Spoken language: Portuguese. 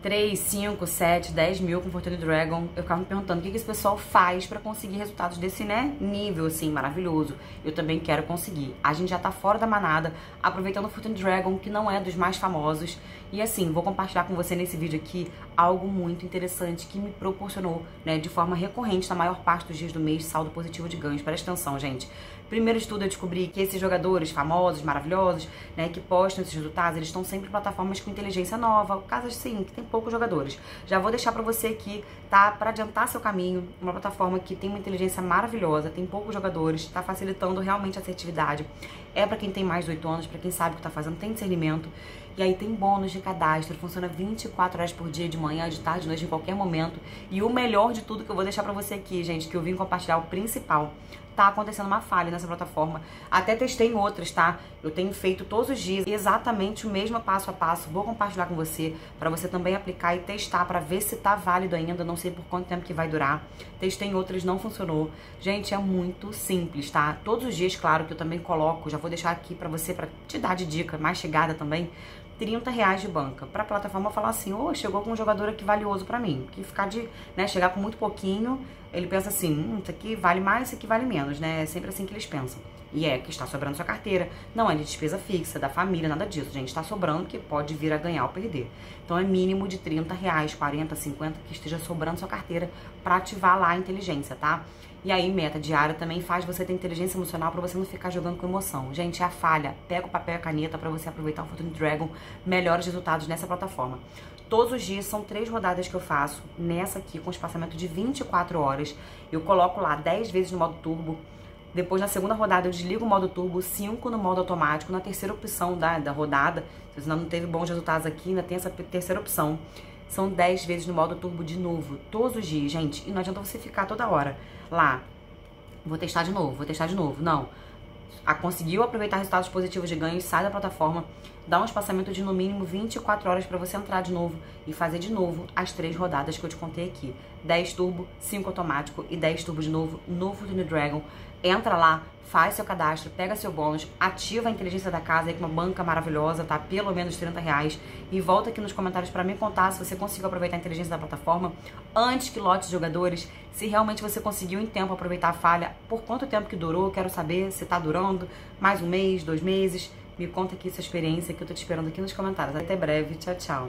3, 5, 7, 10 mil com Fortune Dragon, eu ficava me perguntando o que, que esse pessoal faz para conseguir resultados desse né, nível, assim, maravilhoso. Eu também quero conseguir. A gente já tá fora da manada, aproveitando o Fortune Dragon, que não é dos mais famosos. E assim, vou compartilhar com você nesse vídeo aqui algo muito interessante que me proporcionou, né, de forma recorrente, na maior parte dos dias do mês, saldo positivo de ganhos. Presta atenção, gente. Primeiro estudo eu descobri que esses jogadores famosos, maravilhosos, né, que postam esses resultados, eles estão sempre em plataformas com inteligência nova, casas sim, que tem poucos jogadores. Já vou deixar para você aqui, tá, para adiantar seu caminho, uma plataforma que tem uma inteligência maravilhosa, tem poucos jogadores, está facilitando realmente a assertividade. É para quem tem mais de 8 anos, para quem sabe o que tá fazendo, tem discernimento. E aí tem bônus de cadastro, funciona 24 horas por dia, de manhã, de tarde, de noite, em qualquer momento. E o melhor de tudo que eu vou deixar para você aqui, gente, que eu vim compartilhar o principal tá acontecendo uma falha nessa plataforma. Até testei em outras, tá? Eu tenho feito todos os dias exatamente o mesmo passo a passo. Vou compartilhar com você para você também aplicar e testar para ver se tá válido ainda. Não sei por quanto tempo que vai durar. Testei em outras, não funcionou. Gente, é muito simples, tá? Todos os dias, claro, que eu também coloco, já vou deixar aqui para você para te dar de dica, mais chegada também. 30 reais de banca. Pra plataforma falar assim, ô, oh, chegou com um jogador aqui valioso para mim. Que ficar de, né, chegar com muito pouquinho, ele pensa assim, hum, isso aqui vale mais, isso aqui vale menos, né? É sempre assim que eles pensam. E é que está sobrando sua carteira. Não é de despesa fixa, da família, nada disso, gente. Está sobrando que pode vir a ganhar ou perder. Então é mínimo de 30 reais, 40, 50 que esteja sobrando sua carteira para ativar lá a inteligência, tá? E aí, meta diária também faz você ter inteligência emocional para você não ficar jogando com emoção. Gente, é a falha. Pega o papel e a caneta para você aproveitar o Fortune Dragon, melhores resultados nessa plataforma. Todos os dias são três rodadas que eu faço nessa aqui com espaçamento de 24 horas. Eu coloco lá 10 vezes no modo turbo. Depois, na segunda rodada, eu desligo o modo turbo, 5 no modo automático. Na terceira opção da, da rodada, se você não teve bons resultados aqui, ainda tem essa terceira opção. São 10 vezes no modo turbo de novo, todos os dias, gente. E não adianta você ficar toda hora lá. Vou testar de novo, vou testar de novo. Não. A, conseguiu aproveitar resultados positivos de ganho, sai da plataforma, dá um espaçamento de no mínimo 24 horas para você entrar de novo e fazer de novo as três rodadas que eu te contei aqui. 10 turbo, 5 automático e 10 turbo de novo no Fortune Dragon. Entra lá, faz seu cadastro, pega seu bônus, ativa a inteligência da casa aí com uma banca maravilhosa, tá? Pelo menos 30 reais. E volta aqui nos comentários para me contar se você conseguiu aproveitar a inteligência da plataforma antes que lote de jogadores, se realmente você conseguiu em tempo aproveitar a falha, por quanto tempo que durou, quero saber se tá durando, mais um mês, dois meses. Me conta aqui sua experiência que eu tô te esperando aqui nos comentários. Até breve, tchau, tchau.